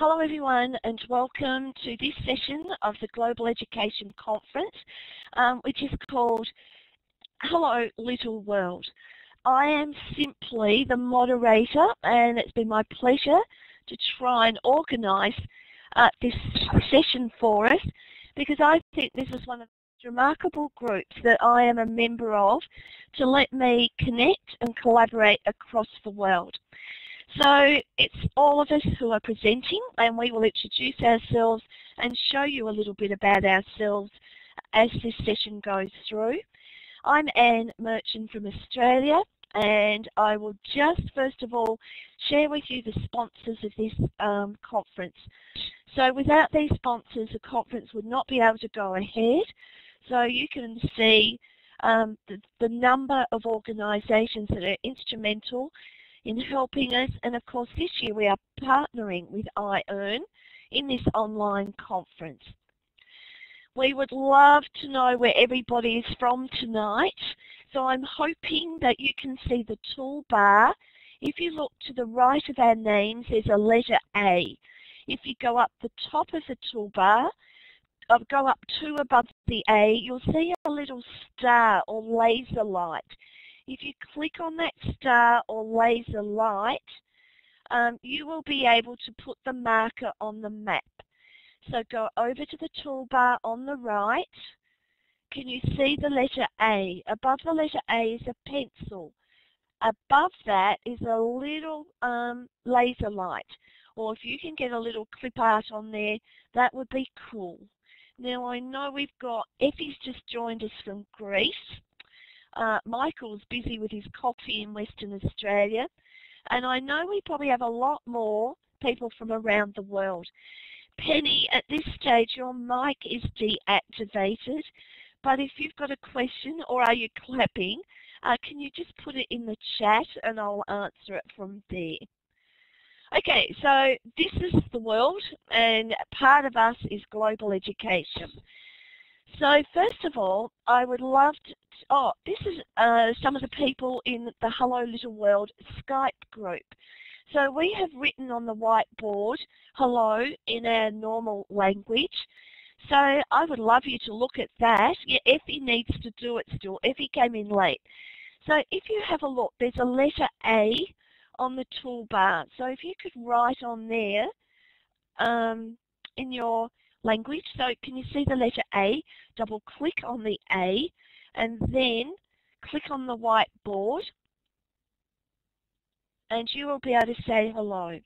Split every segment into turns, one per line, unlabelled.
Hello everyone and welcome to this session of the Global Education Conference um, which is called Hello Little World. I am simply the moderator and it's been my pleasure to try and organise uh, this session for us because I think this is one of the remarkable groups that I am a member of to let me connect and collaborate across the world. So it's all of us who are presenting and we will introduce ourselves and show you a little bit about ourselves as this session goes through. I'm Anne Merchant from Australia and I will just first of all share with you the sponsors of this um, conference. So without these sponsors the conference would not be able to go ahead. So you can see um, the, the number of organisations that are instrumental in helping us. And of course, this year we are partnering with iEarn in this online conference. We would love to know where everybody is from tonight. So I'm hoping that you can see the toolbar. If you look to the right of our names, there's a letter A. If you go up the top of the toolbar, uh, go up two above the A, you'll see a little star or laser light. If you click on that star or laser light, um, you will be able to put the marker on the map. So go over to the toolbar on the right. Can you see the letter A? Above the letter A is a pencil. Above that is a little um, laser light. Or if you can get a little clip art on there, that would be cool. Now I know we've got, Effie's just joined us from Greece. Uh, Michael's busy with his coffee in Western Australia. And I know we probably have a lot more people from around the world. Penny, at this stage your mic is deactivated, but if you've got a question or are you clapping, uh, can you just put it in the chat and I'll answer it from there. Okay, so this is the world and part of us is global education. So first of all, I would love to, oh, this is uh, some of the people in the Hello Little World Skype group. So we have written on the whiteboard, hello, in our normal language. So I would love you to look at that. Yeah, Effie needs to do it still. Effie came in late. So if you have a look, there's a letter A on the toolbar. So if you could write on there um, in your language. So can you see the letter A? Double click on the A and then click on the whiteboard and you will be able to say hello.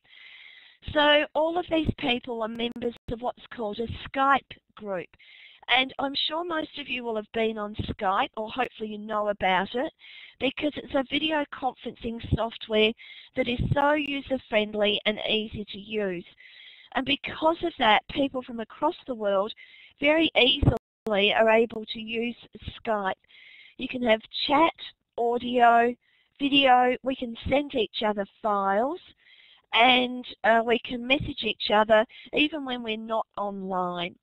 So all of these people are members of what's called a Skype group. And I'm sure most of you will have been on Skype, or hopefully you know about it, because it's a video conferencing software that is so user-friendly and easy to use. And because of that, people from across the world very easily are able to use Skype. You can have chat, audio, video, we can send each other files, and uh, we can message each other even when we're not online.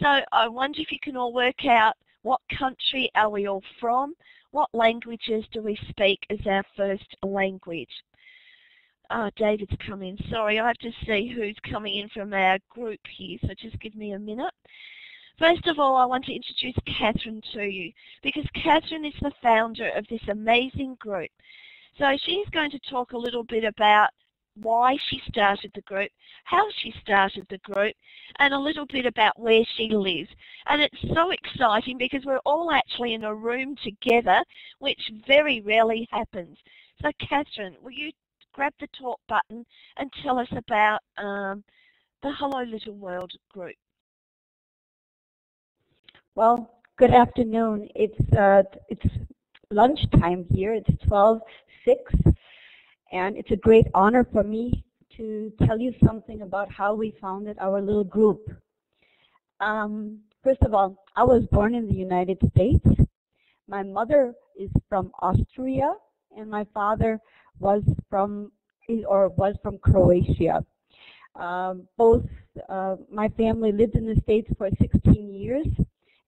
So I wonder if you can all work out what country are we all from, what languages do we speak as our first language. Oh, David's come in. Sorry, I have to see who's coming in from our group here, so just give me a minute. First of all, I want to introduce Katherine to you because Katherine is the founder of this amazing group. So she's going to talk a little bit about why she started the group, how she started the group, and a little bit about where she lives. And it's so exciting because we're all actually in a room together, which very rarely happens. So Katherine, will you grab the talk button and tell us about um, the Hello Little World group.
Well, good afternoon. It's uh, it's lunchtime here. It's 12:06, and it's a great honor for me to tell you something about how we founded our little group. Um, first of all, I was born in the United States. My mother is from Austria, and my father was from or was from Croatia. Um, both uh, my family lived in the States for 16 years.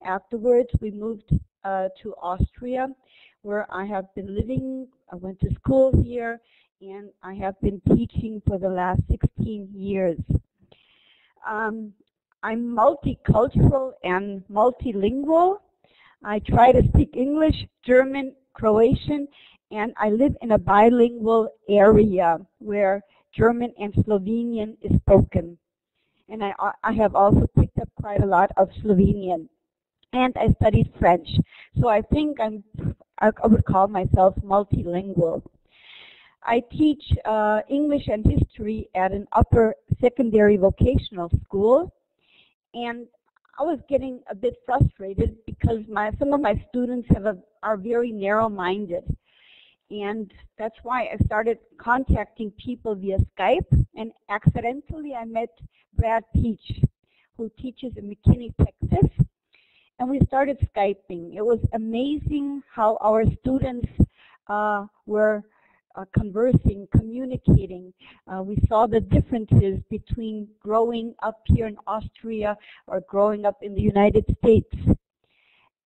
Afterwards, we moved uh, to Austria, where I have been living. I went to school here, and I have been teaching for the last 16 years.
Um, I'm multicultural and multilingual. I try to speak English, German, Croatian, and I live in a bilingual area where German and Slovenian is spoken. And I, I have also picked up quite a lot of Slovenian. And I studied French. So I think I'm, I would call myself multilingual. I teach uh, English and history at an upper secondary vocational school. And I was getting a bit frustrated because my, some of my students have a, are very narrow-minded. And that's why I started contacting people via Skype. And accidentally, I met Brad Peach, who teaches in McKinney, Texas. And we started Skyping. It was amazing how our students uh, were uh, conversing, communicating. Uh, we saw the differences between growing up here in Austria or growing up in the United States.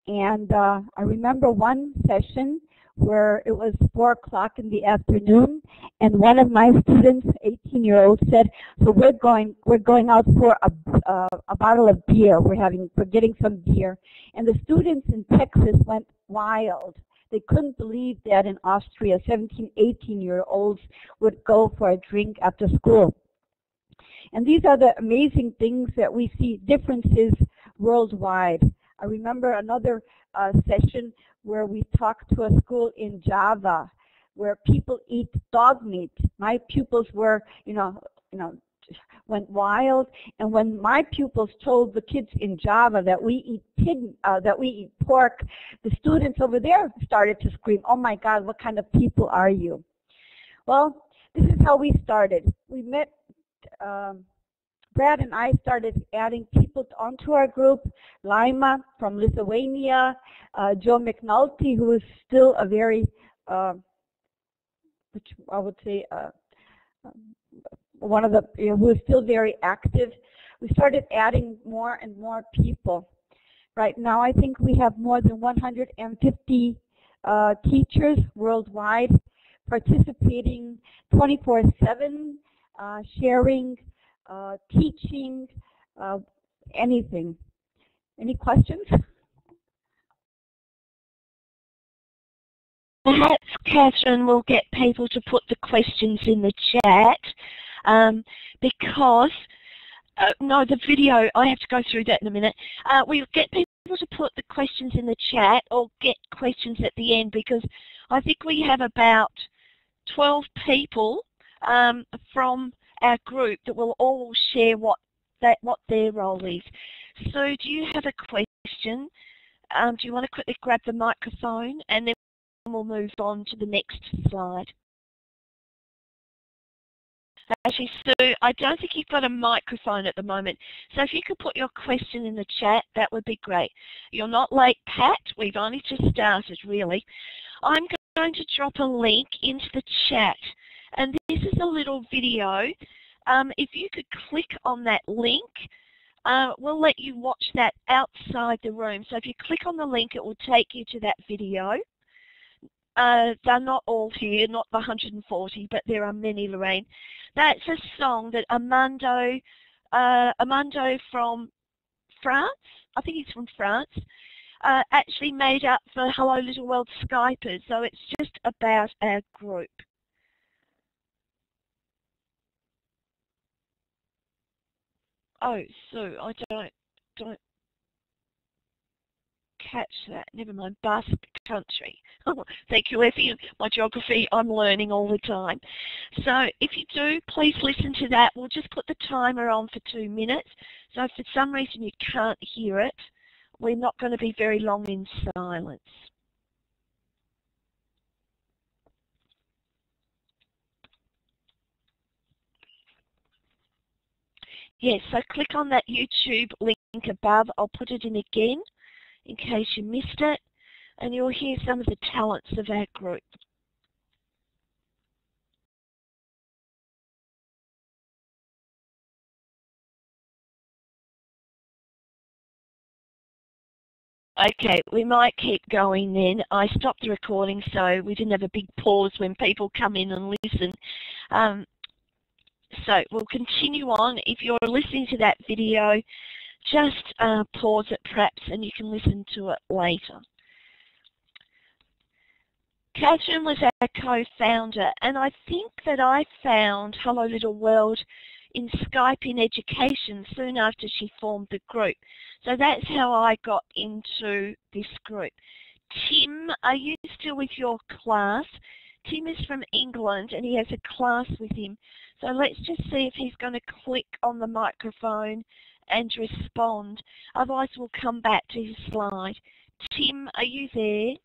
And uh, I remember one session where it was 4 o'clock in the afternoon, and one of my students, 18-year-old, said, "So we're going, we're going out for a, uh, a bottle of beer. We're having, we're getting some beer." And the students in Texas went wild. They couldn't believe that in Austria, 17, 18-year-olds would go for a drink after school. And these are the amazing things that we see differences worldwide. I remember another uh, session where we talked to a school in Java where people eat dog meat. My pupils were, you know, you know, went wild. And when my pupils told the kids in Java that we eat pig, uh, that we eat pork, the students over there started to scream, "Oh my God, what kind of people are you?" Well, this is how we started. We met. Um, Brad and I started adding people onto our group. Lima from Lithuania, uh, Joe McNulty, who is still a very, uh, which I would say, uh, one of the, you know, who is still very active. We started adding more and more people. Right now, I think we have more than 150 uh, teachers worldwide participating 24-7, uh, sharing, uh, teaching, uh, anything. Any questions?
Perhaps Katherine will get people to put the questions in the chat um, because uh, no, the video, I have to go through that in a minute. Uh, we'll get people to put the questions in the chat or get questions at the end because I think we have about 12 people um, from our group that will all share what that what their role is. So do you have a question? Um, do you want to quickly grab the microphone and then we'll move on to the next slide. Actually, Sue, I don't think you've got a microphone at the moment. So if you could put your question in the chat, that would be great. You're not late, Pat. We've only just started, really. I'm going to drop a link into the chat. And this is a little video. Um, if you could click on that link, uh, we'll let you watch that outside the room. So if you click on the link, it will take you to that video. Uh, they're not all here, not the 140, but there are many, Lorraine. That's a song that Armando, uh, Armando from France, I think he's from France, uh, actually made up for Hello Little World Skypers. So it's just about our group. Oh, so I don't don't catch that. Never mind. Basque country. Thank you, Effie. My geography, I'm learning all the time. So if you do, please listen to that. We'll just put the timer on for two minutes. So if for some reason you can't hear it, we're not going to be very long in silence. Yes, so click on that YouTube link above. I'll put it in again in case you missed it, and you'll hear some of the talents of our group. Okay, we might keep going then. I stopped the recording so we didn't have a big pause when people come in and listen. Um, so we'll continue on. If you're listening to that video, just uh, pause it perhaps and you can listen to it later. Katherine was our co-founder and I think that I found Hello Little World in Skype in Education soon after she formed the group. So that's how I got into this group. Tim, are you still with your class? Tim is from England and he has a class with him. So let's just see if he's going to click on the microphone and respond. Otherwise we'll come back to his slide. Tim, are you there?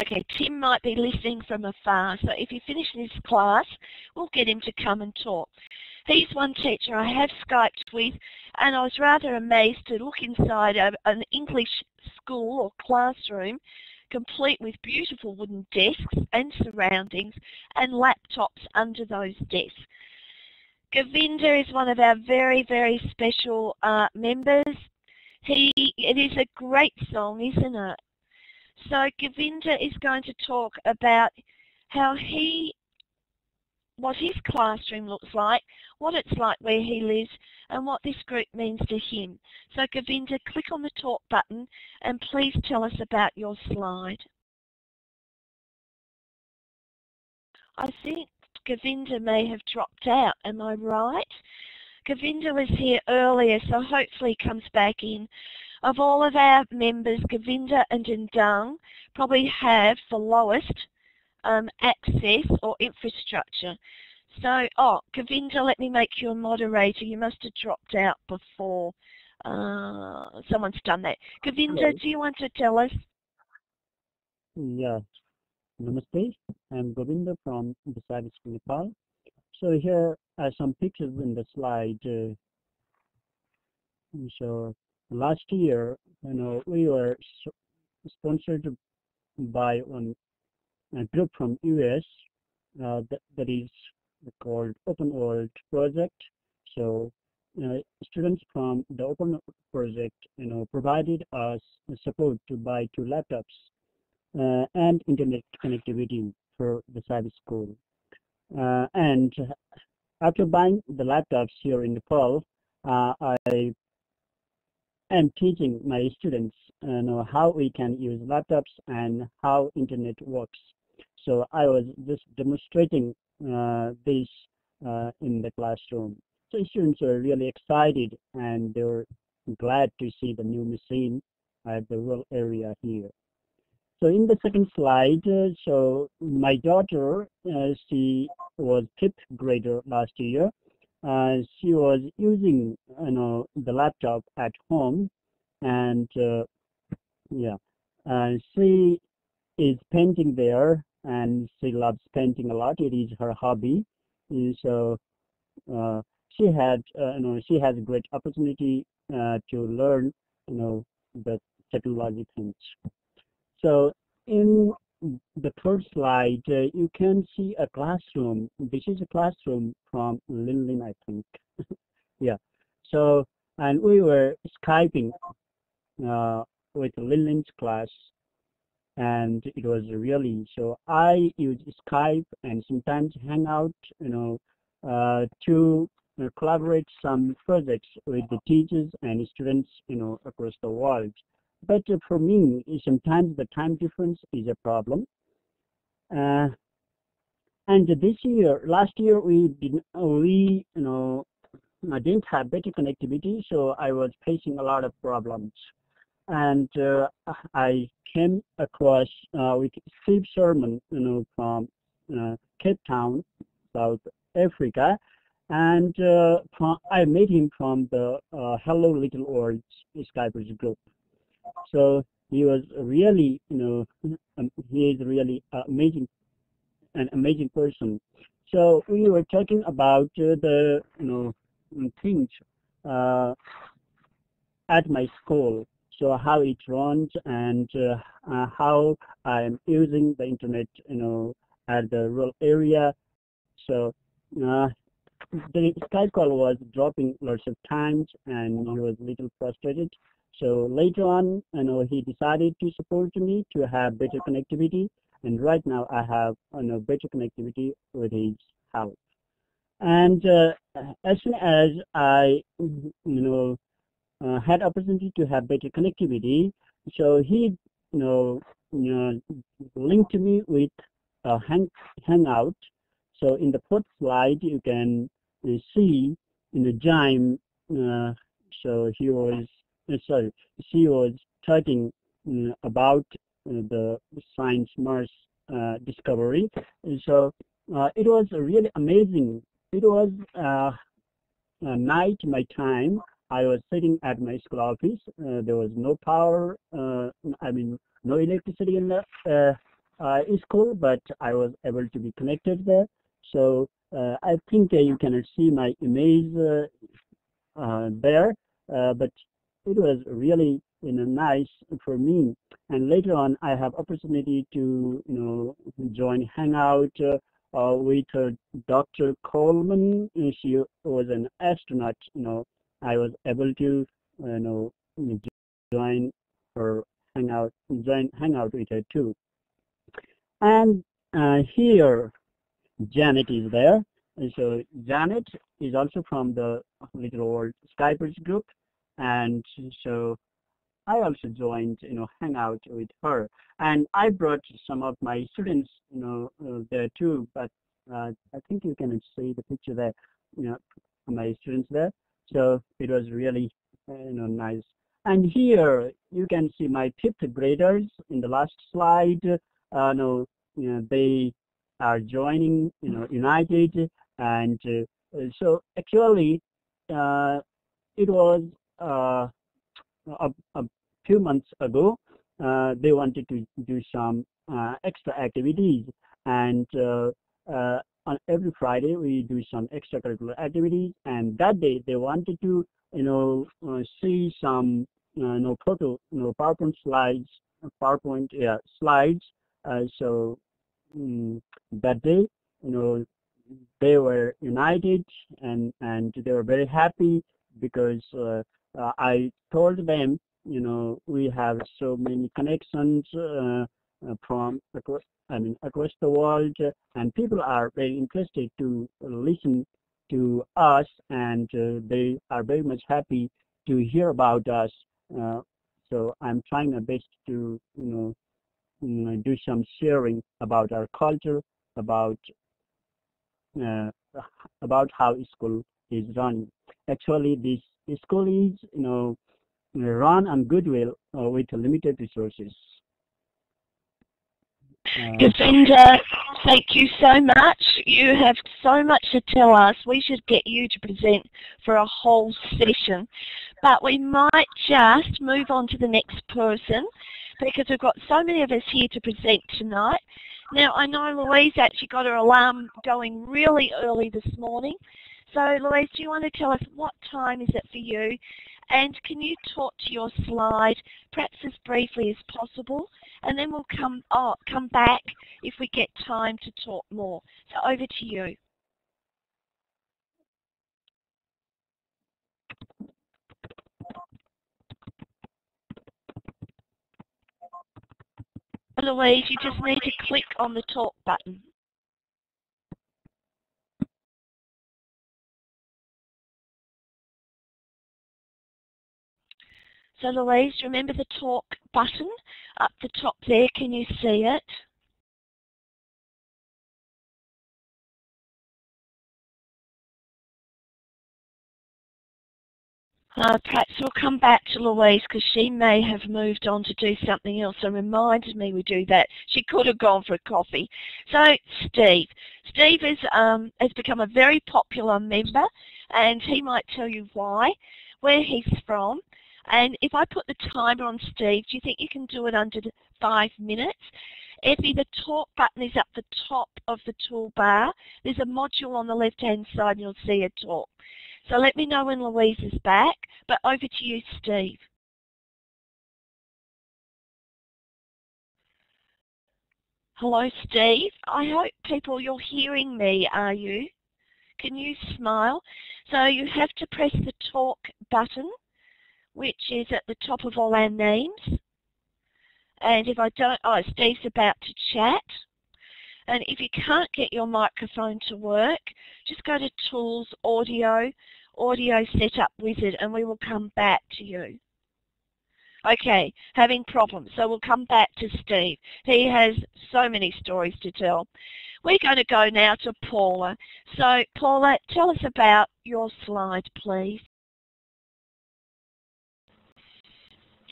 Okay, Tim might be listening from afar, so if you finish this class, we'll get him to come and talk. He's one teacher I have Skyped with, and I was rather amazed to look inside a, an English school or classroom, complete with beautiful wooden desks and surroundings, and laptops under those desks. Govinda is one of our very, very special uh, members. He, it is a great song, isn't it? So Govinda is going to talk about how he, what his classroom looks like, what it's like where he lives, and what this group means to him. So Govinda, click on the talk button and please tell us about your slide. I think Govinda may have dropped out, am I right? Govinda was here earlier, so hopefully comes back in. Of all of our members, Govinda and Ndang probably have the lowest um, access or infrastructure. So, oh, Govinda, let me make you a moderator. You must have dropped out before uh, someone's done that. Govinda, Hello. do you want to tell us?
Yeah. Namaste. I'm Govinda from the Service Nepal. So here are some pictures in the slide. Uh, so last year, you know, we were sponsored by one a group from US uh, that, that is called Open World Project. So uh, students from the Open Project, you know, provided us support to buy two laptops uh, and internet connectivity for the cyber school. Uh, and after buying the laptops here in Nepal, uh, I am teaching my students uh, know how we can use laptops and how internet works. So I was just demonstrating uh, this uh, in the classroom. So students were really excited and they were glad to see the new machine at the rural area here. So in the second slide, uh, so my daughter, uh, she was fifth grader last year uh, she was using you know the laptop at home and uh, yeah she is painting there and she loves painting a lot it is her hobby and so uh, she had uh, you know she has a great opportunity uh, to learn you know the technology things so in the third slide, uh, you can see a classroom. This is a classroom from Linlin, I think. yeah. So, and we were Skyping uh, with Linlin's class, and it was really, so I use Skype and sometimes Hangout, you know, uh, to uh, collaborate some projects with the teachers and students, you know, across the world. But for me, sometimes the time difference is a problem. Uh, and this year, last year we did we you know I didn't have better connectivity, so I was facing a lot of problems. And uh, I came across uh, with Steve Sherman, you know, from uh, Cape Town, South Africa, and uh, from, I met him from the uh, Hello Little World Skypers group. So he was really, you know, um, he is really amazing, an amazing person. So we were talking about uh, the, you know, things at my school. So how it runs and uh, uh how I'm using the internet, you know, at the rural area. So uh, the Skype call was dropping lots of times and he was a little frustrated. So later on, you know, he decided to support me to have better connectivity, and right now I have you know better connectivity with his help. And uh, as soon as I, you know, uh, had opportunity to have better connectivity, so he, you know, you know linked me with a hang Hangout. So in the fourth slide, you can uh, see in the Jaime. Uh, so he was uh, sorry, she was talking uh, about uh, the science Mars discovery. And so it was really amazing. It was night my time. I was sitting at my school office. Uh, there was no power. Uh, I mean, no electricity in the uh, school, but I was able to be connected there. So I think you can see my image there. but it was really you know nice for me and later on i have opportunity to you know join hangout uh, uh, with uh, dr coleman she was an astronaut you know i was able to you know join or hang out join hangout with her too and uh, here janet is there and so janet is also from the little world skypers group and so I also joined, you know, hang out with her. And I brought some of my students, you know, uh, there too. But uh, I think you can see the picture there, you know, my students there. So it was really, uh, you know, nice. And here you can see my fifth graders in the last slide. Uh, you know, they are joining, you know, United. And uh, so actually, uh, it was uh, a, a, few months ago, uh, they wanted to do some uh, extra activities. And on every Friday, we do some extracurricular activities. And that day, they wanted to, you know, see some, you know, photo, you know, PowerPoint slides, PowerPoint yeah, slides. so um, that day, you know, they were united and and they were very happy because uh, uh, I told them, you know, we have so many connections uh, uh, from across, I mean, across the world, and people are very interested to listen to us, and they are very much happy to hear about us. so I'm trying my best to, you know, you know, do some sharing about our culture, about uh, about how school is running. Actually, this school is, you know, run on goodwill uh, with limited resources.
Uh, thank you so much. You have so much to tell us. We should get you to present for a whole session. But we might just move on to the next person because we've got so many of us here to present tonight. Now, I know Louise actually got her alarm going really early this morning, so Louise, do you want to tell us what time is it for you? And can you talk to your slide, perhaps as briefly as possible? And then we'll come, oh, come back if we get time to talk more. So over to you. Louise, you just need to click on the talk button. So Louise, remember the talk button up the top there? Can you see it? Uh, perhaps we'll come back to Louise because she may have moved on to do something else and reminded me we do that. She could have gone for a coffee. So Steve. Steve is, um, has become a very popular member and he might tell you why, where he's from and if I put the timer on Steve, do you think you can do it under five minutes? Effie, the talk button is at the top of the toolbar. There's a module on the left-hand side and you'll see a talk. So let me know when Louise is back, but over to you, Steve. Hello, Steve. I hope people, you're hearing me, are you? Can you smile? So you have to press the talk button which is at the top of all our names. And if I don't, oh, Steve's about to chat. And if you can't get your microphone to work, just go to Tools, Audio, Audio Setup Wizard, and we will come back to you. Okay, having problems. So we'll come back to Steve. He has so many stories to tell. We're going to go now to Paula. So Paula, tell us about your slide, please.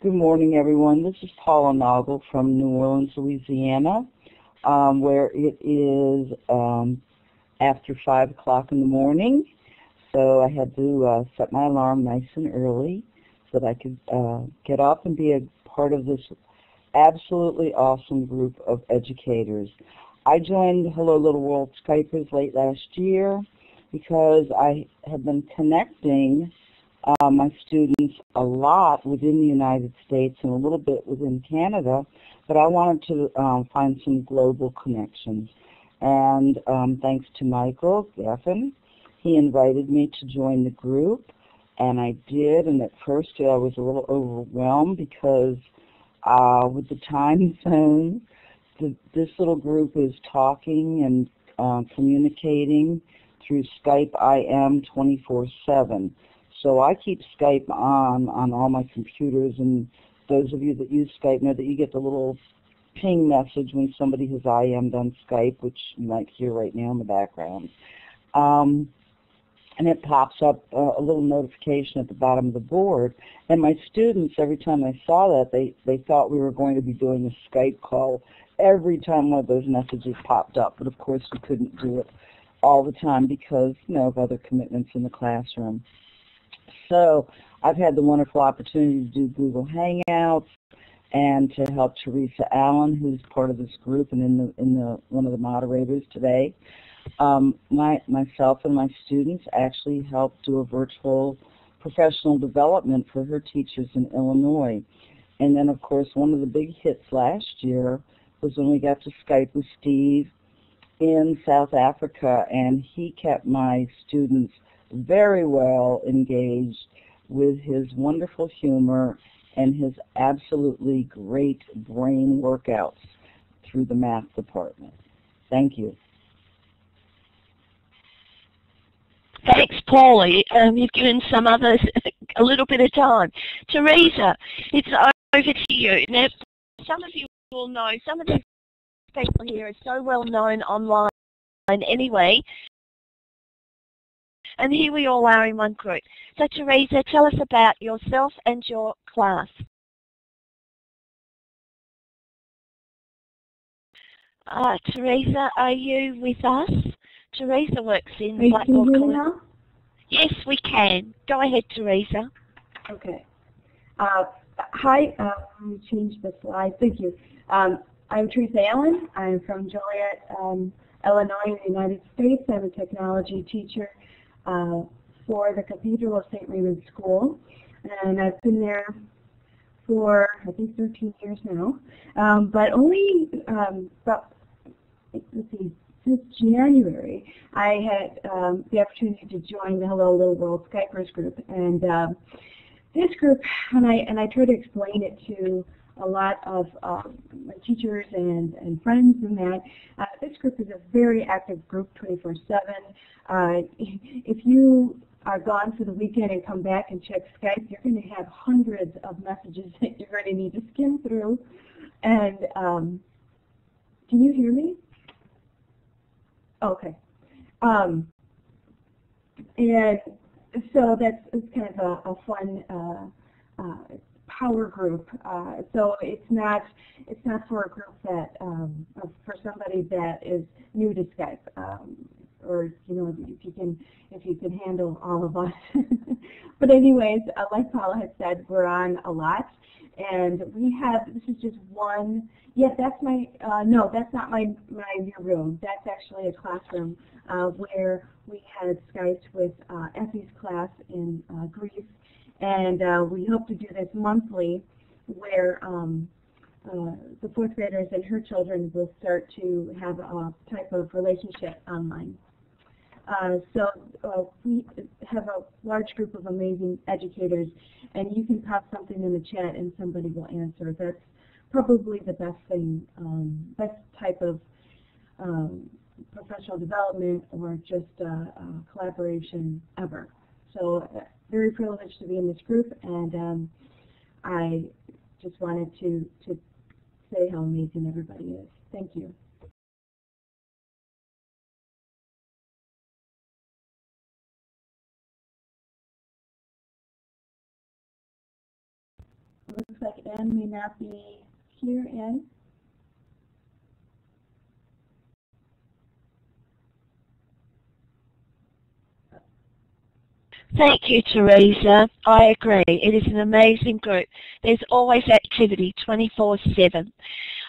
Good morning, everyone. This is Paula Naugle from New Orleans, Louisiana, um, where it is um, after 5 o'clock in the morning. So I had to uh, set my alarm nice and early so that I could uh, get up and be a part of this absolutely awesome group of educators. I joined Hello Little World Skypers late last year because I have been connecting uh, my students a lot within the United States and a little bit within Canada, but I wanted to um, find some global connections. And um, thanks to Michael Graffin, he invited me to join the group, and I did. And at first I was a little overwhelmed because uh, with the time zone, the, this little group is talking and uh, communicating through Skype IM 24-7. So I keep Skype on on all my computers, and those of you that use Skype know that you get the little ping message when somebody has IM'd on Skype, which you might hear right now in the background. Um, and it pops up uh, a little notification at the bottom of the board. And my students, every time they saw that, they, they thought we were going to be doing a Skype call every time one of those messages popped up. But of course, we couldn't do it all the time because, you know, of other commitments in the classroom. So I've had the wonderful opportunity to do Google Hangouts and to help Teresa Allen, who's part of this group and in the in the one of the moderators today. Um, my myself and my students actually helped do a virtual professional development for her teachers in Illinois. And then, of course, one of the big hits last year was when we got to Skype with Steve in South Africa, and he kept my students very well engaged with his wonderful humor and his absolutely great brain workouts through the math department. Thank you.
Thanks, Paulie. Um, you've given some others a little bit of time. Teresa, it's over to you. Now, some of you will know, some of these people here are so well known online anyway, and here we all are in one group. So Teresa, tell us about yourself and your class. Uh, Teresa, are you with us? Teresa works in Blackboard College. Yes, we can. Go ahead, Teresa.
Okay. Uh, hi, um, let me change the slide. Thank you. Um, I'm Teresa Allen. I'm from Joliet, um, Illinois, in the United States. I'm a technology teacher uh, for the Cathedral of St. Raymond's School. And I've been there for, I think, 13 years now. Um, but only um, about, let's see, since January, I had um, the opportunity to join the Hello Little World Skypers group. And um, this group, and I, and I try to explain it to a lot of my teachers and, and friends and that. Uh, this group is a very active group 24-7. Uh, if you are gone for the weekend and come back and check Skype, you're going to have hundreds of messages that you're going to need to skim through. And um, can you hear me? Okay. Um, and so that's kind of a, a fun uh, uh, power group. Uh, so it's not it's not for a group that um, for somebody that is new to Skype, um, or you know if you can if you can handle all of us. but anyways, uh, like Paula had said, we're on a lot, and we have this is just one. Yeah, that's my uh, no, that's not my my new room. That's actually a classroom uh, where we had Skyped with uh, Effie's class in uh, Greece and uh, we hope to do this monthly where um, uh, the fourth graders and her children will start to have a type of relationship online.
Uh, so uh, we have a large group of amazing educators, and you can pop something in the chat and somebody will answer. That's probably the best thing, um, best type of um, professional development or just uh, collaboration ever. So very privileged to be in this group, and um, I just wanted to, to say how amazing everybody is. Thank you. Looks like Anne may not be here, Anne.
Thank you, Teresa. I agree. It is an amazing group. There's always activity 24-7.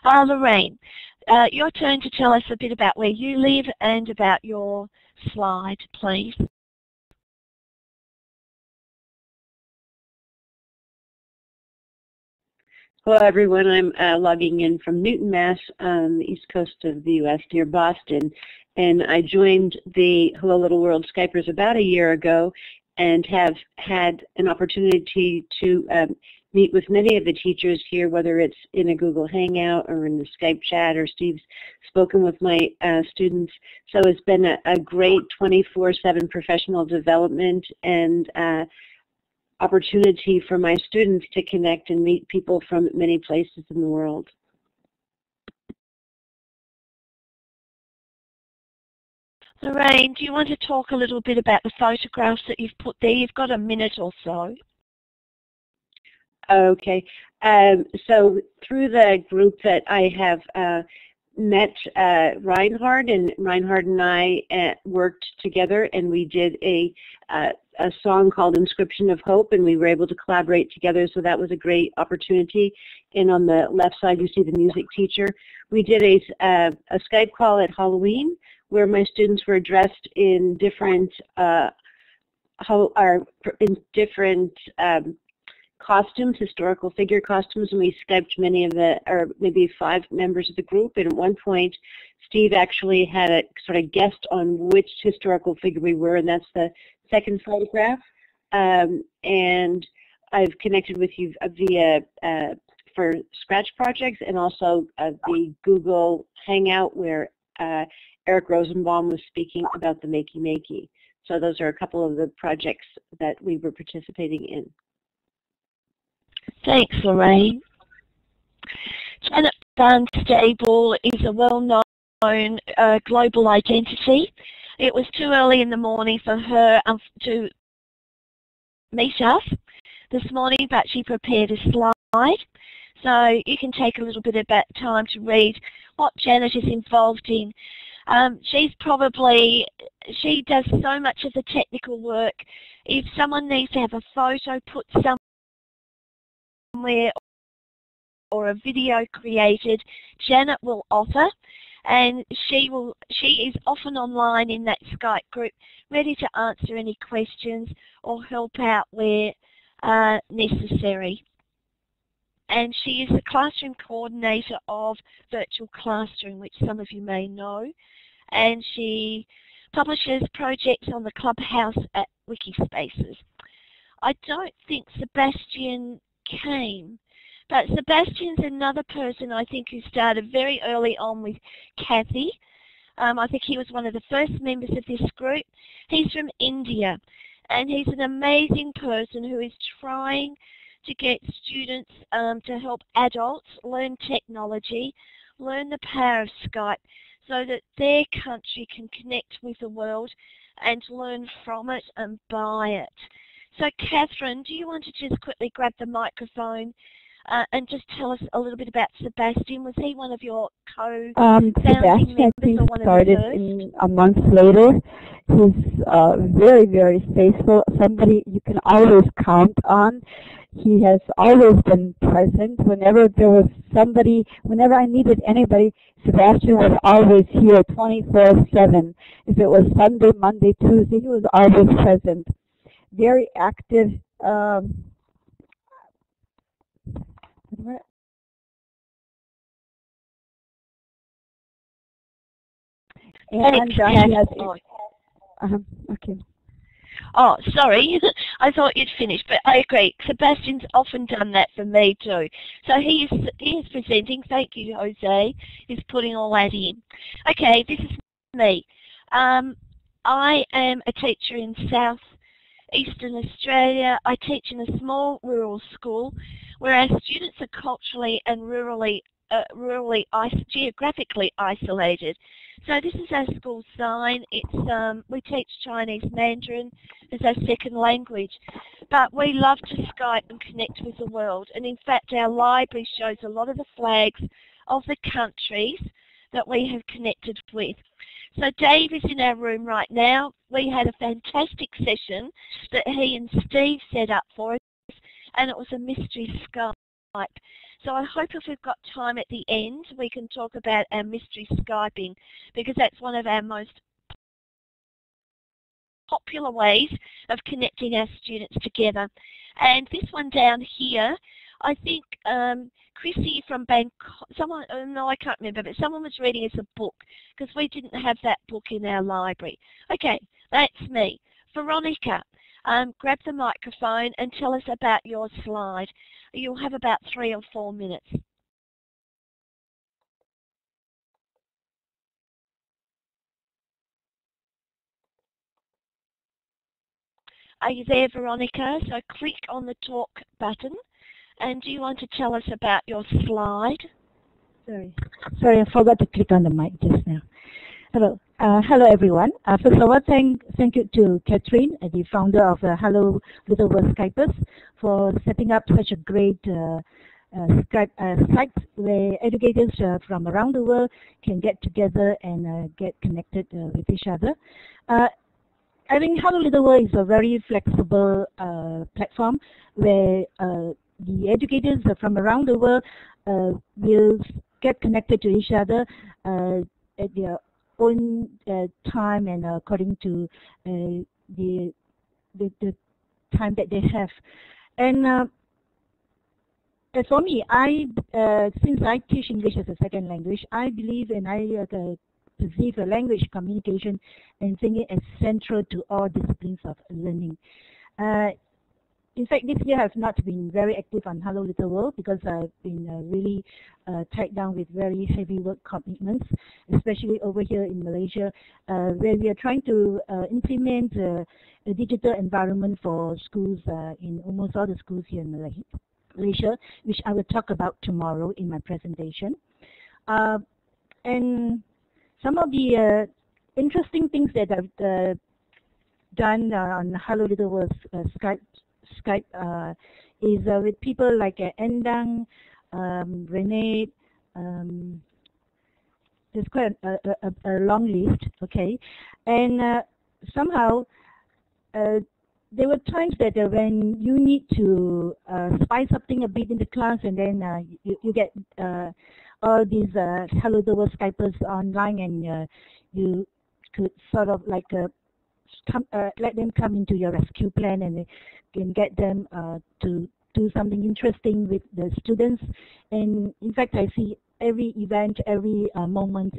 Uh, Lorraine, uh, your turn to tell us a bit about where you live and about your slide, please.
Hello, everyone. I'm uh, logging in from Newton, Mass, on the east coast of the U.S. near Boston. And I joined the Hello Little World Skypers about a year ago and have had an opportunity to um, meet with many of the teachers here, whether it's in a Google Hangout or in the Skype chat, or Steve's spoken with my uh, students. So it's been a, a great 24-7 professional development and uh, opportunity for my students to connect and meet people from many places in the world.
Lorraine, do you want to talk a little bit about the photographs that you've put there? You've got a minute or so.
Okay. Um, so through the group that I have uh, met uh, Reinhard, and Reinhard and I uh, worked together, and we did a uh, a song called Inscription of Hope, and we were able to collaborate together, so that was a great opportunity. And on the left side, you see the music teacher. We did a, uh, a Skype call at Halloween, where my students were dressed in different uh, how are in different um, costumes, historical figure costumes, and we Skyped many of the, or maybe five members of the group. And at one point, Steve actually had a sort of guessed on which historical figure we were, and that's the second photograph. Um, and I've connected with you via uh, for Scratch projects and also uh, the Google Hangout where uh, Eric Rosenbaum was speaking about the Makey Makey. So those are a couple of the projects that we were participating in.
Thanks, Lorraine. Janet Barnstable is a well-known uh, global identity. It was too early in the morning for her um, to meet us this morning, but she prepared a slide. So you can take a little bit of time to read what Janet is involved in. Um, she's probably, she does so much of the technical work. If someone needs to have a photo put somewhere or a video created, Janet will offer. And she will she is often online in that Skype group ready to answer any questions or help out where uh, necessary. And she is the classroom coordinator of Virtual Classroom, which some of you may know, and she publishes projects on the Clubhouse at Wikispaces. I don't think Sebastian came, but Sebastian's another person I think who started very early on with Kathy. Um, I think he was one of the first members of this group. He's from India, and he's an amazing person who is trying to get students um, to help adults learn technology, learn the power of Skype so that their country can connect with the world and learn from it and by it. So Katherine, do you want to just quickly grab the microphone uh, and just tell us a little bit about Sebastian? Was he one of your co-founding
um, Sebastian,
members
I think,
or one
started
of the first?
in, a month later. He's uh, very, very faithful, somebody you can always count on. He has always been present. Whenever there was somebody, whenever I needed anybody, Sebastian was always here 24-7. If it was Sunday, Monday, Tuesday, he was always present. Very active. Um, and uh, he has uh, okay.
Oh, sorry. I thought you'd finished, but I agree. Sebastian's often done that for me too. So he is he is presenting. Thank you, Jose. He's putting all that in. Okay, this is me. Um, I am a teacher in South Eastern Australia. I teach in a small rural school where our students are culturally and rurally uh, rurally geographically isolated. So this is our school sign. It's um, we teach Chinese Mandarin as our second language, but we love to Skype and connect with the world. And in fact, our library shows a lot of the flags of the countries that we have connected with. So Dave is in our room right now. We had a fantastic session that he and Steve set up for us, and it was a mystery Skype. So I hope if we've got time at the end, we can talk about our mystery Skyping, because that's one of our most popular ways of connecting our students together. And this one down here, I think um, Chrissy from Bangkok, someone, oh, no I can't remember, but someone was reading us a book because we didn't have that book in our library. Okay, that's me. Veronica, um, grab the microphone and tell us about your slide. You'll have about three or four minutes. Are you there, Veronica? So click on the talk button. And do you want to tell us about your slide?
Sorry, sorry, I forgot to click on the mic just now. Hello, uh, hello everyone. Uh, first of all, thank thank you to Katherine, uh, the founder of uh, Hello Little World Skypers, for setting up such a great uh, uh, Skype site where educators from around the world can get together and get connected with each other. I think Hello Little World is a very flexible platform where the educators from around the world will get connected to each other at their own uh, time and according to uh, the, the, the time that they have. And uh, as for me, I since I teach English as a second language, I believe and I perceive a language communication and thinking as central to all disciplines of learning. Uh, in fact, this year I've not been very active on Hello Little World because I've been uh, really uh, tied down with very heavy work commitments, especially over here in Malaysia, uh, where we are trying to uh, implement uh, a digital environment for schools uh, in almost all the schools here in Malaysia, which I will talk about tomorrow in my presentation. and some of the interesting things that I've done on Hello Little World Skype Skype uh, is uh, with people like uh, Endang, um, Renee, um, there's quite a, a, a, long list, okay? And uh, somehow, uh, there were times that uh, when you need to spice something a bit in the class and then you, you, get all these Hello the World Skypers online and you could sort of like come, uh, let them come into your rescue plan and can get them uh, to do something interesting with the students. And in fact, I see every event, every uh, moment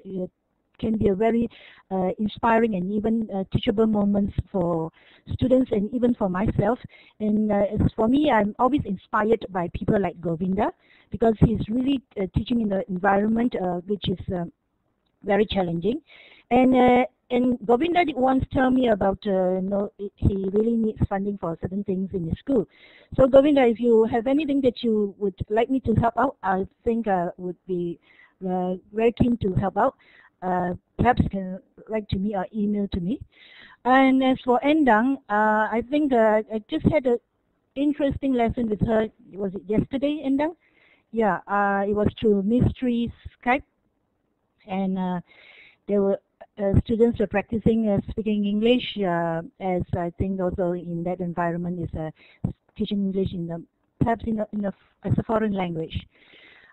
can be a very uh, inspiring and even uh, teachable moments for students and even for myself. And uh, for me, I'm always inspired by people like Govinda because he's really uh, teaching in an environment which is very challenging. And uh, and Govinda did once tell me about, uh, you know, he really needs funding for certain things in his school. So Govinda, if you have anything that you would like me to help out, I think I would be uh, very keen to help out. Uh, perhaps you can write to me or email to me. And as for Endang, uh, I think uh, I just had an interesting lesson with her. Was it yesterday, Endang? Yeah, uh, it was through Mystery Skype. And uh, there were uh, students are practicing uh, speaking English uh, as I think also in that environment is uh, teaching English in the perhaps in a, in a, as a foreign language.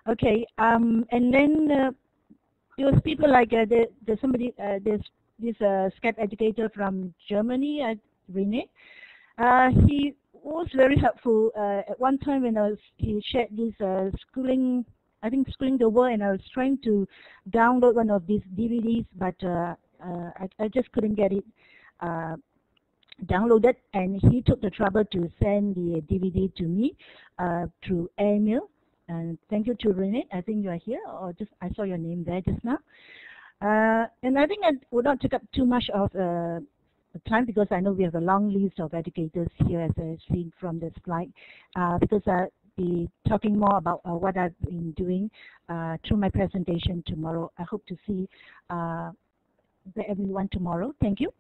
Okay, um, and then uh, there was people like there, there's somebody there's this Skype educator from Germany, Rene. he was very helpful at one time when I was he shared this schooling I think the World and I was trying to download one of these DVDs but uh, uh, I, I, just couldn't get it uh, downloaded, and he took the trouble to send the DVD to me uh, through email. And thank you to Rene. I think you are here, or just I saw your name there just now. Uh, and I think I would not take up too much of uh, time because I know we have a long list of educators here as I see from the slide. Because be talking more about uh, what I've been doing uh, through my presentation tomorrow. I hope to see uh, everyone tomorrow. Thank you.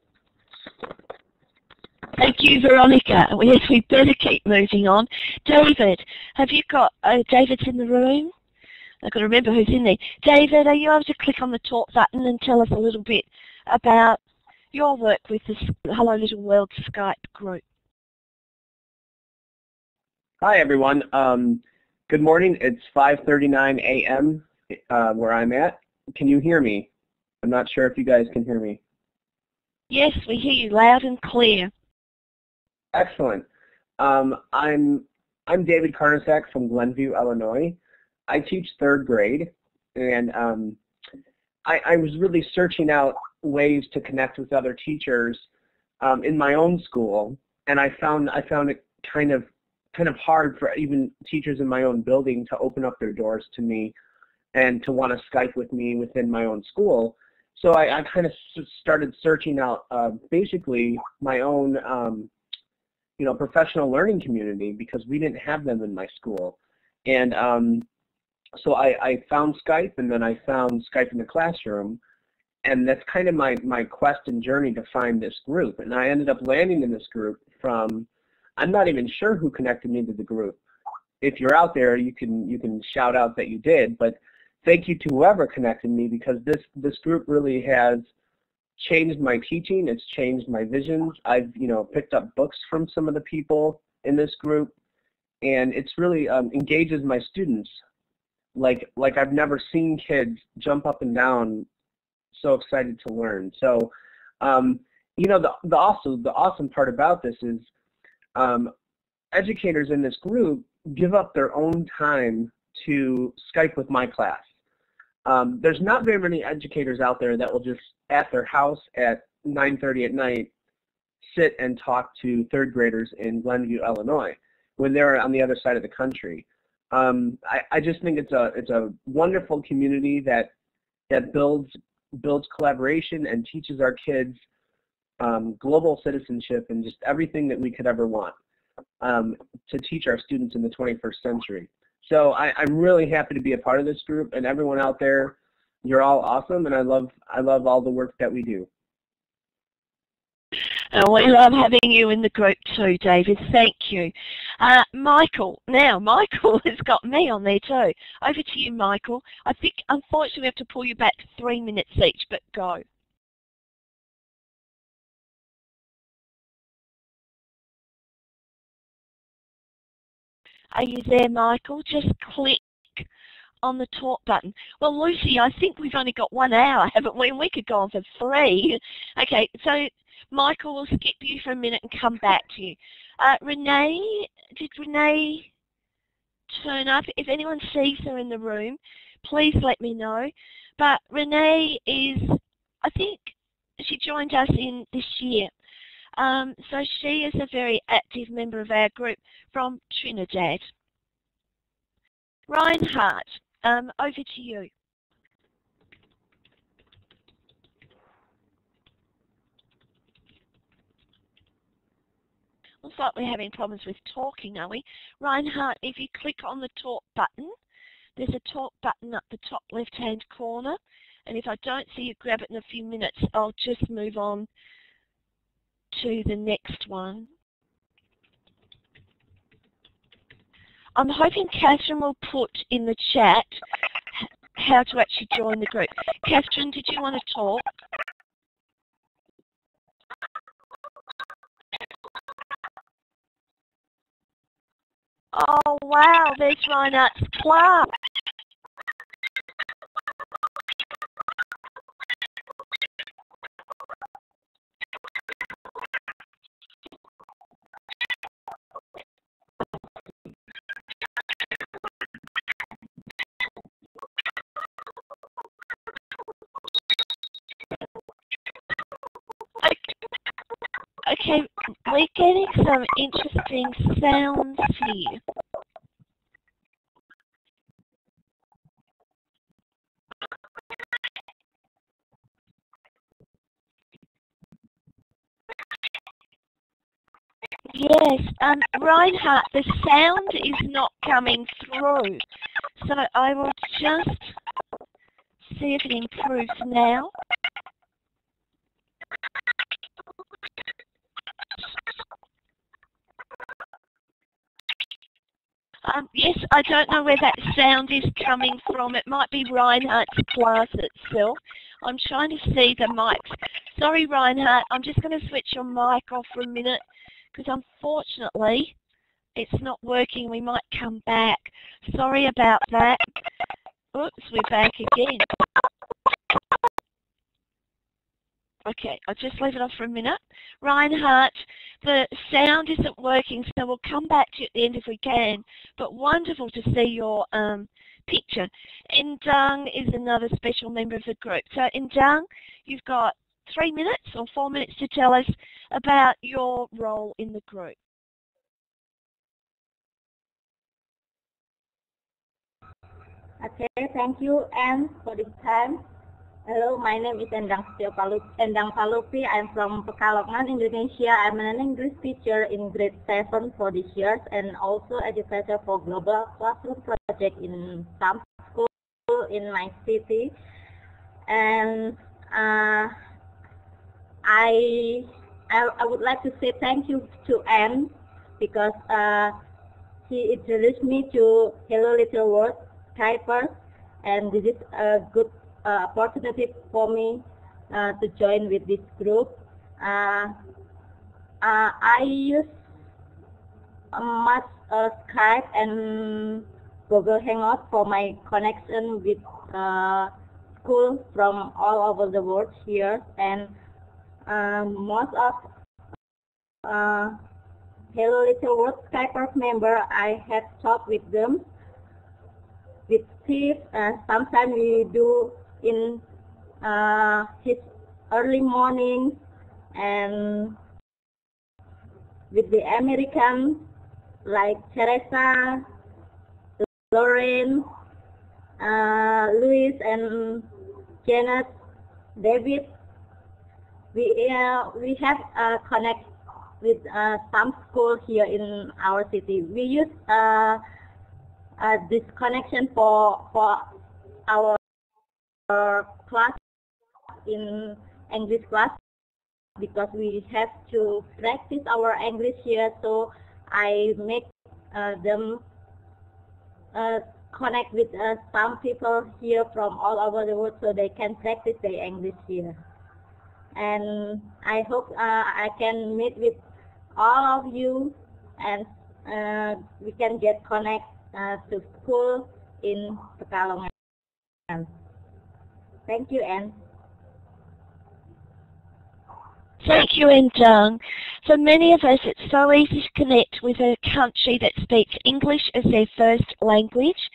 Thank you, Veronica. Yes, we better keep moving on. David, have you got, uh, David's in the room? I've got to remember who's in there. David, are you able to click on the talk button and tell us a little bit about your work with the Hello Little World Skype group?
Hi, everyone. Um, good morning. It's 5.39 a.m. Uh, where I'm at. Can you hear me? I'm not sure if you guys can hear me.
Yes, we hear you loud and clear.
Excellent. Um, I'm I'm David Karnasak from Glenview, Illinois. I teach third grade, and um, I, I, was really searching out ways to connect with other teachers um, in my own school, and I found I found it kind of kind of hard for even teachers in my own building to open up their doors to me and to want to Skype with me within my own school. So I, I kind of started searching out uh, basically my own um, you know, professional learning community because we didn't have them in my school. And um, so I, I found Skype and then I found Skype in the classroom and that's kind of my, my quest and journey to find this group. And I ended up landing in this group from, I'm not even sure who connected me to the group. If you're out there, you can you can shout out that you did. But thank you to whoever connected me because this this group really has changed my teaching. It's changed my visions. I've you know picked up books from some of the people in this group, and it's really um, engages my students like like I've never seen kids jump up and down so excited to learn. So um, you know the the also the awesome part about this is um, educators in this group give up their own time to Skype with my class. Um, there's not very many educators out there that will just at their house at 9:30 at night sit and talk to third graders in Glenview, Illinois, when they're on the other side of the country. Um, I, I, just think it's a it's a wonderful community that that builds builds collaboration and teaches our kids um, global citizenship and just everything that we could ever want um, to teach our students in the 21st century. So I, I'm really happy to be a part of this group and everyone out there, you're all awesome and I love I love all the work that we do.
Uh, we love having you in the group too, David. Thank you. Uh, Michael, now Michael has got me on there too. Over to you, Michael. I think unfortunately we have to pull you back to three minutes each, but go. Are you there, Michael? Just click on the talk button. Well, Lucy, I think we've only got one hour, haven't we? We could go on for three. Okay, so Michael will skip you for a minute and come back to you. Uh, Renee, did Renee turn up? If anyone sees her in the room, please let me know. But Renee is, I think she joined us in this year. Um, so she is a very active member of our group from Trinidad. Reinhardt, um, over to you. Looks like we're having problems with talking, are we? Reinhardt, if you click on the talk button, there's a talk button up the top left-hand corner. And if I don't see you grab it in a few minutes, I'll just move on to the next one. I'm hoping Katherine will put in the chat how to actually join the group. Katherine, did you want to talk? Oh wow, there's Reinhardt's class. Okay, we're getting some interesting sounds here. Yes, um, Reinhardt, the sound is not coming through. So I will just see if it improves now. I don't know where that sound is coming from. It might be Reinhardt's class itself. I'm trying to see the mics. Sorry, Reinhardt, I'm just going to switch your mic off for a minute because unfortunately it's not working. We might come back. Sorry about that. Oops, we're back again. Okay, I'll just leave it off for a minute. Reinhardt, the sound isn't working, so we'll come back to you at the end if we can. But wonderful to see your um, picture. Endang is another special member of the group. So Endang, you've got three minutes or four minutes to tell us about your role in the group.
Okay, thank you, Anne, for this time. Hello, my name is Endang Endang Palupi. I'm from Pekalongan, Indonesia. I'm an English teacher in grade 7 for this year and also educator for Global Classroom Project in some school in my city. And uh, I, I, I would like to say thank you to Anne because uh, she introduced me to Hello Little World Skyper, and this is a good uh, opportunity for me uh, to join with this group. Uh, uh I use much uh, Skype and Google Hangout for my connection with uh, school from all over the world here, and um, most of uh, Hello Little World Skype member, I have talked with them. With Steve, uh, sometimes we do in uh, his early morning and with the Americans like Teresa, Lauren, uh, Louis, and Janet, David, we uh, we have uh, connect with uh, some school here in our city. We use uh, uh, this connection for for our, our class in English class because we have to practice our English here. So I make uh, them uh, connect with uh, some people here from all over the world so they can practice their English here and I hope uh, I can meet with all of you and uh, we can get connect uh, to school in Pekalongan. Thank you, Anne.
Thank you, Endang. For many of us, it's so easy to connect with a country that speaks English as their first language.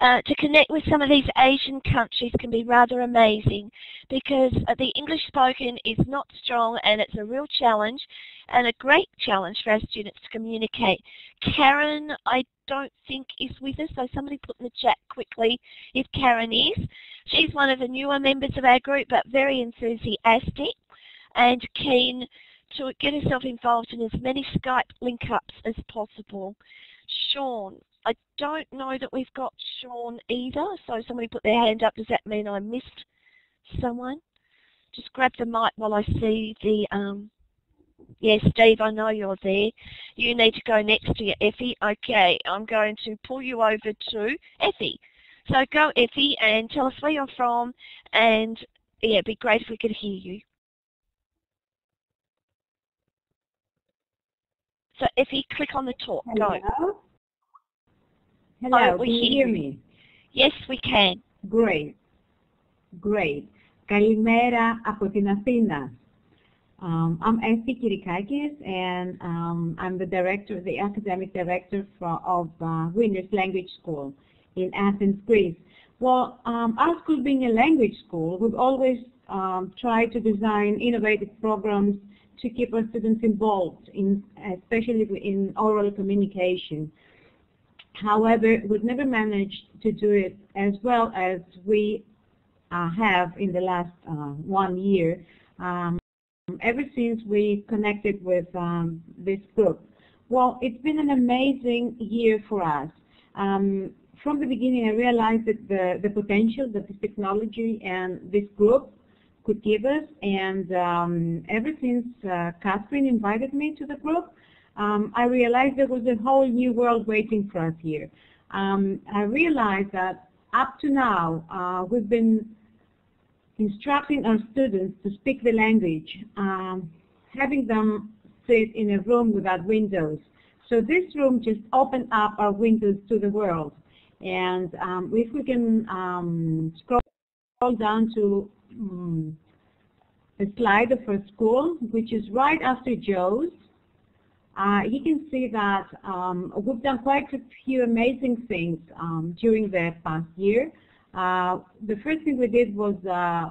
Uh, to connect with some of these Asian countries can be rather amazing because uh, the English spoken is not strong and it's a real challenge and a great challenge for our students to communicate. Karen, I don't think is with us, so somebody put in the chat quickly if Karen is. She's one of the newer members of our group but very enthusiastic and keen to get herself involved in as many Skype link-ups as possible. Sean, I don't know that we've got Sean either, so somebody put their hand up. Does that mean I missed someone? Just grab the mic while I see the, um, yes, Steve, I know you're there. You need to go next to your Effie. Okay, I'm going to pull you over to Effie. So go, Effie, and tell us where you're from, and yeah, it'd be great if we could hear you. So Effie, click on the talk.
Hello.
Go.
Hello, can you
hear
me?
Yes, we can.
Great, great. Kalimera από την Αθήνα. Um, I'm Effie Kirikakis and um, I'm the director, the academic director for, of uh, Winners Language School in Athens, Greece. Well, um, our school being a language school, we've always um, tried to design innovative programs to keep our students involved, in, especially in oral communication. However, we've never managed to do it as well as we uh, have in the last uh, one year, um, ever since we connected with um, this group. Well, it's been an amazing year for us. Um, from the beginning, I realized that the, the potential that this technology and this group could give us, and um, ever since uh, Katherine invited me to the group, um, I realized there was a whole new world waiting for us here. Um, I realized that up to now, uh, we've been instructing our students to speak the language, um, having them sit in a room without windows. So this room just opened up our windows to the world. And um, if we can um, scroll down to um, a slide of our school, which is right after Joe's, uh, you can see that um, we've done quite a few amazing things um, during the past year. Uh, the first thing we did was uh,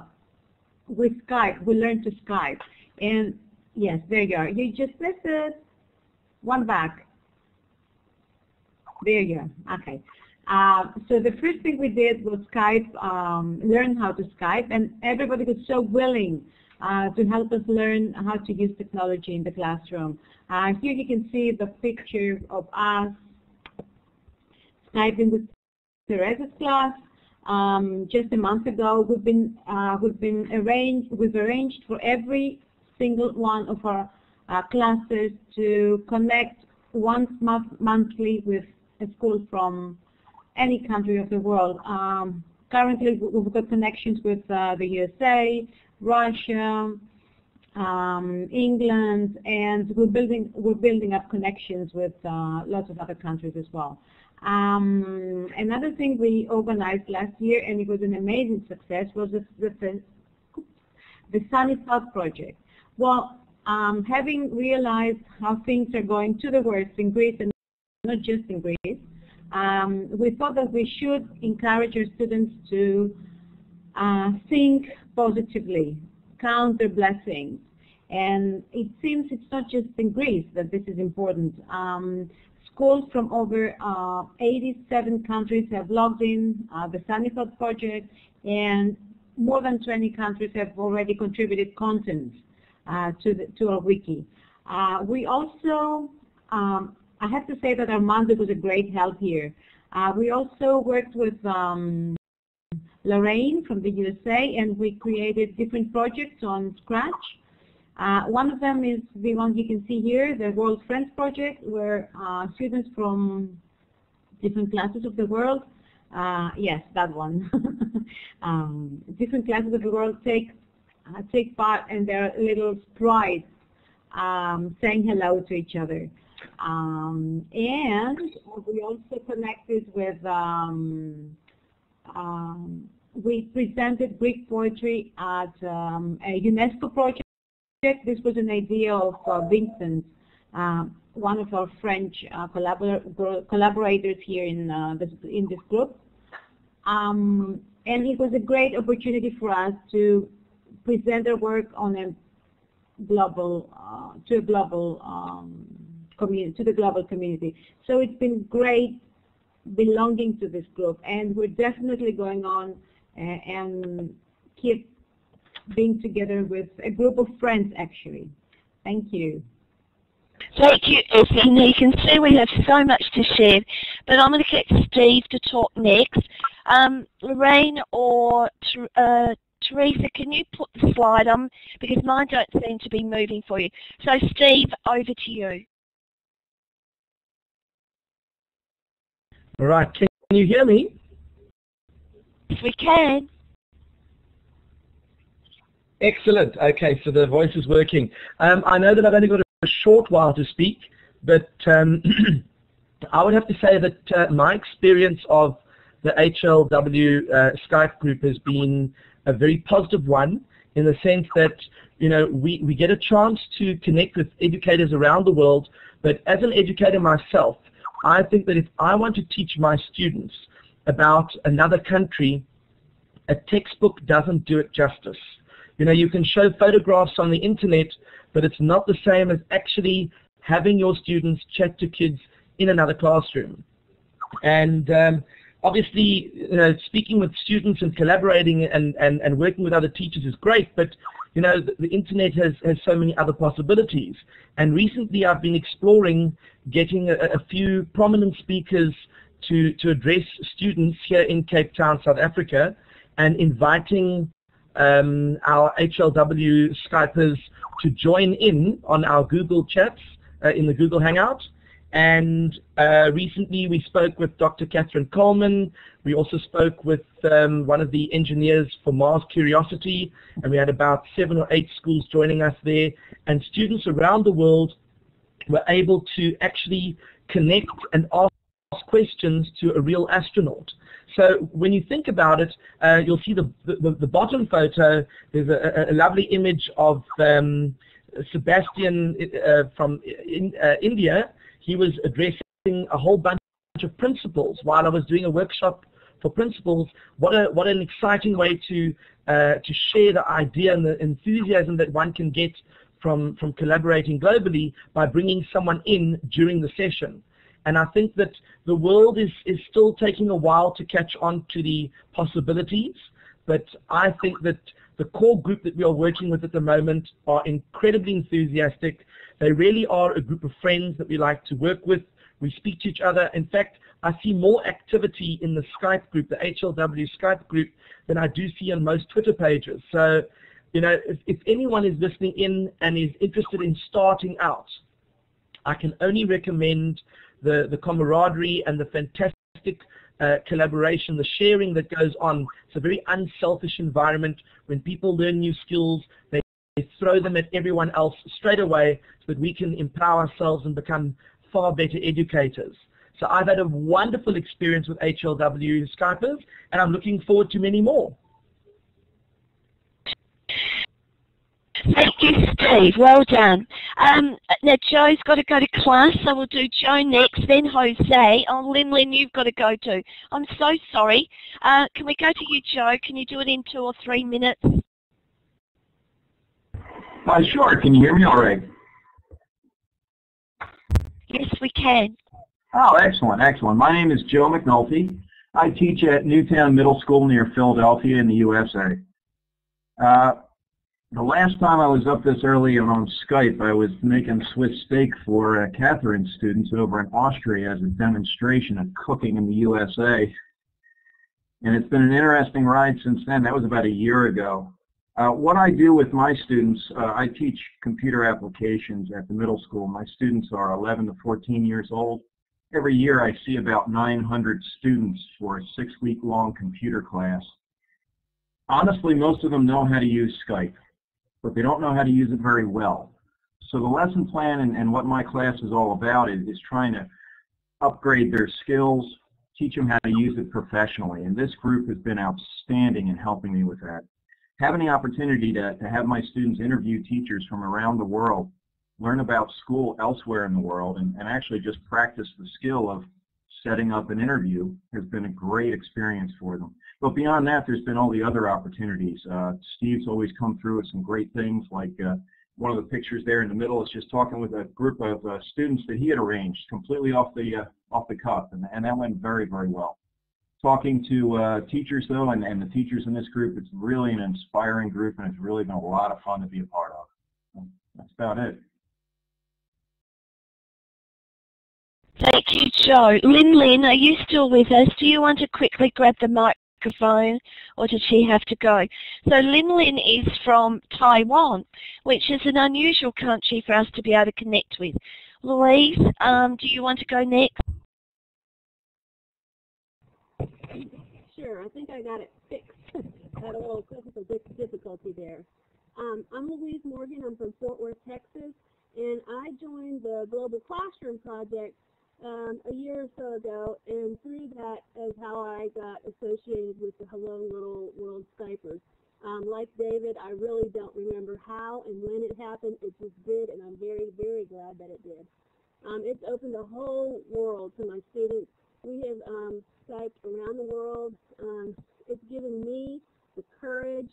with Skype, we learned to Skype. And yes, there you are. You just press the one back. There you are. Okay. Uh, so the first thing we did was Skype, um, learn how to Skype, and everybody was so willing uh, to help us learn how to use technology in the classroom. Uh, here you can see the picture of us Skyping with Teresa's class. Um, just a month ago, we've been uh, we've been arranged we've arranged for every single one of our uh, classes to connect once month monthly with a school from any country of the world. Um, currently, we've got connections with uh, the USA, Russia, um, England, and we're building we're building up connections with uh, lots of other countries as well. Um, another thing we organized last year, and it was an amazing success, was the, the, the Sunny South project. Well, um, having realized how things are going to the worst in Greece, and not just in Greece, um, we thought that we should encourage our students to uh, think positively, count their blessings. And it seems it's not just in Greece that this is important. Um, schools from over uh, 87 countries have logged in uh, the Sunny project, and more than 20 countries have already contributed content uh, to, the, to our wiki. Uh, we also, um, I have to say that Armando was a great help here. Uh, we also worked with um, Lorraine from the USA, and we created different projects on Scratch. Uh, one of them is the one you can see here, the World Friends Project, where uh, students from different classes of the world, uh, yes, that one, um, different classes of the world take uh, take part in their little sprites um, saying hello to each other. Um, and we also connected with um, we presented Greek poetry at um, a UNESCO project. This was an idea of uh, Vincent, uh, one of our French uh, collabor collaborators here in, uh, this, in this group. Um, and it was a great opportunity for us to present our work on a global, uh, to a global um, community, to the global community. So it's been great belonging to this group, and we're definitely going on uh, and keep being together with a group of friends, actually. Thank you.
Thank you, Effie. you can see we have so much to share, but I'm going to get Steve to talk next. Um, Lorraine or uh, Teresa, can you put the slide on? Because mine don't seem to be moving for you. So Steve, over to you.
All right, can you hear me?
Yes, we can.
Excellent. Okay, so the voice is working. Um, I know that I've only got a short while to speak, but um, I would have to say that uh, my experience of the HLW uh, Skype group has been a very positive one in the sense that you know we, we get a chance to connect with educators around the world, but as an educator myself, I think that if I want to teach my students about another country, a textbook doesn't do it justice. You know, you can show photographs on the internet, but it's not the same as actually having your students chat to kids in another classroom. And um, obviously, you know, speaking with students and collaborating and, and, and working with other teachers is great, but you know, the, the, internet has, has so many other possibilities. And recently I've been exploring getting a, a few prominent speakers to, to address students here in Cape Town, South Africa, and inviting um, our HLW Skypers to join in on our Google chats uh, in the Google Hangout. And uh, recently we spoke with Dr. Catherine Coleman. We also spoke with um, one of the engineers for Mars Curiosity, and we had about seven or eight schools joining us there. And students around the world were able to actually connect and ask questions to a real astronaut. So when you think about it, uh, you'll see the, the, the, bottom photo, there's a, a lovely image of um, Sebastian uh, from in, uh, India, he was addressing a whole bunch of principals while I was doing a workshop for principals. What a what an exciting way to uh, to share the idea and the enthusiasm that one can get from from collaborating globally by bringing someone in during the session. And I think that the world is is still taking a while to catch on to the possibilities. But I think that the core group that we are working with at the moment are incredibly enthusiastic. They really are a group of friends that we like to work with. We speak to each other. In fact, I see more activity in the Skype group, the HLW Skype group, than I do see on most Twitter pages. So, you know, if, if anyone is listening in and is interested in starting out, I can only recommend the, the camaraderie and the fantastic uh, collaboration, the sharing that goes on. It's a very unselfish environment. When people learn new skills, they throw them at everyone else straight away so that we can empower ourselves and become far better educators. So I've had a wonderful experience with HLW Skypers, and I'm looking forward to many more.
Thank you, Steve. Well done. Um, now, Joe's got to go to class, so we'll do Joe next, then Jose. Oh, Lin Lin, you've got to go too. I'm so sorry. Uh, can we go to you, Joe? Can you do it in two or three minutes?
Uh, sure. Can you hear me all right?
Yes, we can.
Oh, excellent, excellent. My name is Joe McNulty. I teach at Newtown Middle School near Philadelphia in the USA. Uh, the last time I was up this early and on Skype, I was making Swiss steak for uh, Katherine's students over in Austria as a demonstration of cooking in the USA. And it's been an interesting ride since then. That was about a year ago. Uh, what I do with my students, uh, I teach computer applications at the middle school. My students are 11 to 14 years old. Every year I see about 900 students for a six-week long computer class. Honestly, most of them know how to use Skype but they don't know how to use it very well. So the lesson plan and, and what my class is all about is, is trying to upgrade their skills, teach them how to use it professionally. And this group has been outstanding in helping me with that. Having the opportunity to, to have my students interview teachers from around the world, learn about school elsewhere in the world, and, and actually just practice the skill of setting up an interview has been a great experience for them. But beyond that, there's been all the other opportunities. Uh, Steve's always come through with some great things, like uh, one of the pictures there in the middle is just talking with a group of uh, students that he had arranged, completely off the uh, off the cuff, and, and that went very, very well. Talking to uh, teachers, though, and, and the teachers in this group, it's really an inspiring group, and it's really been a lot of fun to be a part of. That's about it.
Thank you, Joe. Lin Lin, are you still with us? Do you want to quickly grab the mic microphone or did she have to go? So Lin Lin is from Taiwan, which is an unusual country for us to be able to connect with. Louise, um, do you want to go next?
Sure, I think I got it fixed. Had a little technical difficulty there. Um, I'm Louise Morgan. I'm from Fort Worth, Texas, and I joined the Global Classroom Project um, a year or so ago, and through that is how I got associated with the Hello Little World Skypers. Um, like David, I really don't remember how and when it happened. It just did, and I'm very, very glad that it did. Um, it's opened a whole world to my students. We have um, Skyped around the world. Um, it's given me the courage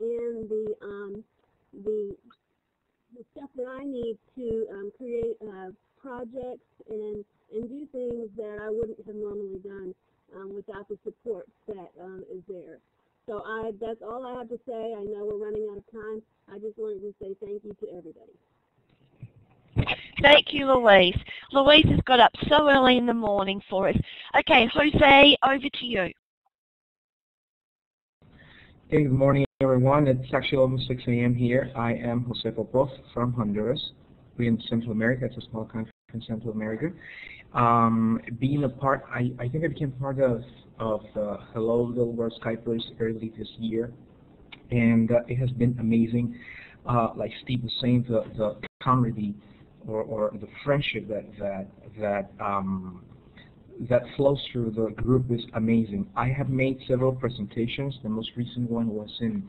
and the um, the the stuff that I need to um, create uh, projects and and do things that I wouldn't have normally done um, without the support that um, is there. So I that's all I have to say. I know we're running out of time. I just wanted to say thank you to everybody.
Thank you, Louise. Louise has got up so early in the morning for us. Okay, Jose, over to you.
Hey, good morning, everyone. It's actually almost 6 a.m. here. I am Jose Popoff from Honduras. We're in Central America. It's a small country in Central America. Um, being a part, I, I think I became part of, of uh, Hello Little World Skypers early this year, and uh, it has been amazing. Uh, like Steve was saying, the, the camaraderie or, or the friendship that that that um, that flows through the group is amazing. I have made several presentations. The most recent one was in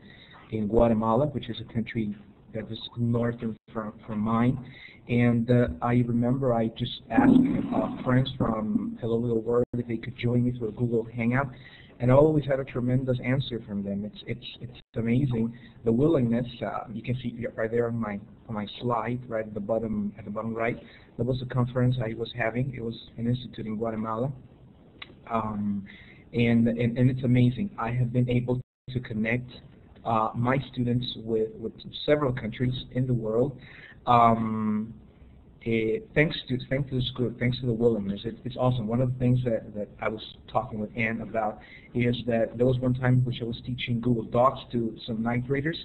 in Guatemala, which is a country that is northern from from mine. And uh, I remember I just asked uh, friends from Hello Little World if they could join me for a Google Hangout, and I always had a tremendous answer from them. It's it's it's amazing the willingness. Uh, you can see right there on my on my slide, right at the bottom at the bottom right. That was a conference I was having. It was an institute in Guatemala, um, and, and and it's amazing. I have been able to connect uh, my students with with several countries in the world. Um, uh, thanks to thanks to this group, thanks to the willingness, it, it's awesome. One of the things that, that I was talking with Anne about is that there was one time which I was teaching Google Docs to some ninth graders,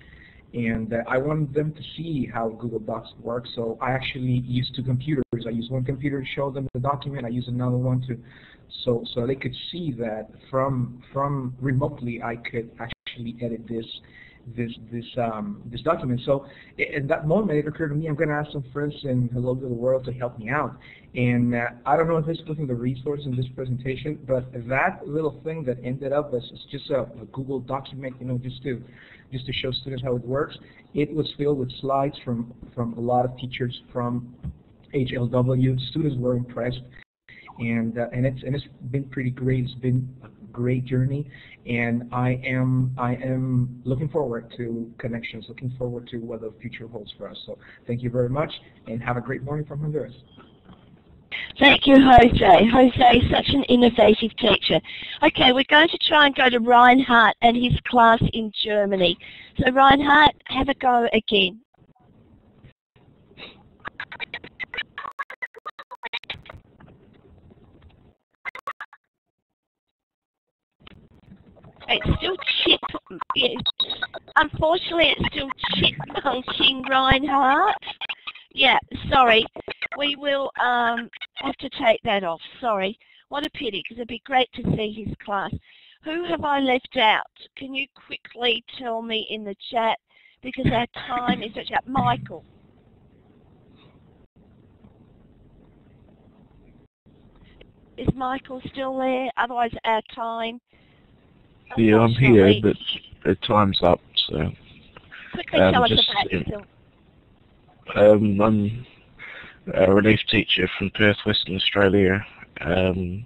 and uh, I wanted them to see how Google Docs works. So I actually used two computers. I used one computer to show them the document. I used another one to so so they could see that from from remotely I could actually edit this this this um, this document. So in that moment, it occurred to me I'm going to ask some friends in Hello to the World to help me out. And uh, I don't know if this is looking the resource in this presentation, but that little thing that ended up as just a, a, Google document, you know, just to just to show students how it works. It was filled with slides from from a lot of teachers from HLW. Students were impressed and uh, and it's and it's been pretty great. It's been a great journey, and I am I am looking forward to connections, looking forward to what the future holds for us. So thank you very much, and have a great morning from Honduras.
Thank you, Jose. Jose is such an innovative teacher. Okay, we're going to try and go to Reinhardt and his class in Germany. So Reinhardt, have a go again. It's still chip. Unfortunately, it's still chipmunking Reinhardt. Yeah, sorry. We will um, have to take that off. Sorry. What a pity, because it'd be great to see his class. Who have I left out? Can you quickly tell me in the chat? Because our time is such up. Michael. Is Michael still there? Otherwise, our time
yeah, I'm here, but the time's up, so.
Quickly um, tell us about yourself.
Um, I'm a relief teacher from Perth, Western Australia. Um,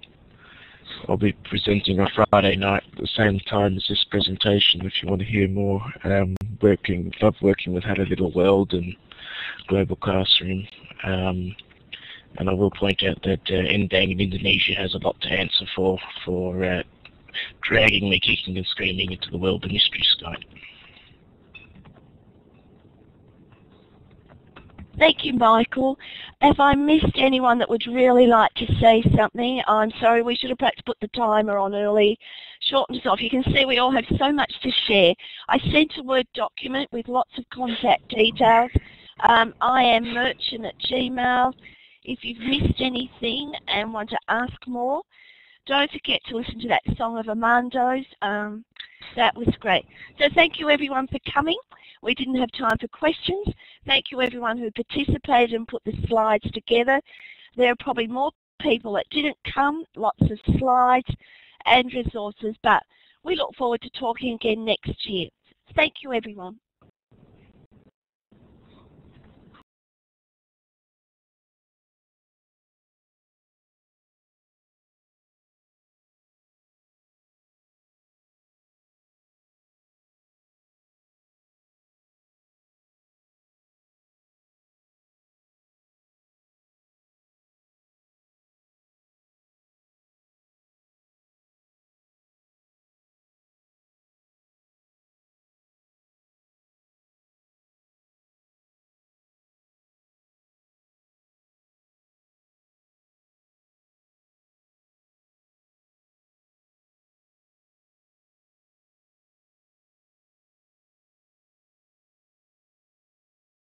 I'll be presenting on Friday night at the same time as this presentation if you want to hear more. Um, working, love working with Hello Little World and Global Classroom. Um, and I will point out that uh, Endang in Indonesia has a lot to answer for for uh, dragging me kicking and screaming into the world of Mystery Skype.
Thank you, Michael. If I missed anyone that would really like to say something, I'm sorry, we should have perhaps put the timer on early, shortened us off. You can see we all have so much to share. I sent a Word document with lots of contact details. Um, I am merchant at Gmail. If you've missed anything and want to ask more, don't forget to listen to that song of Amando's. Um, that was great. So thank you everyone for coming. We didn't have time for questions. Thank you everyone who participated and put the slides together. There are probably more people that didn't come, lots of slides and resources, but we look forward to talking again next year. Thank you everyone.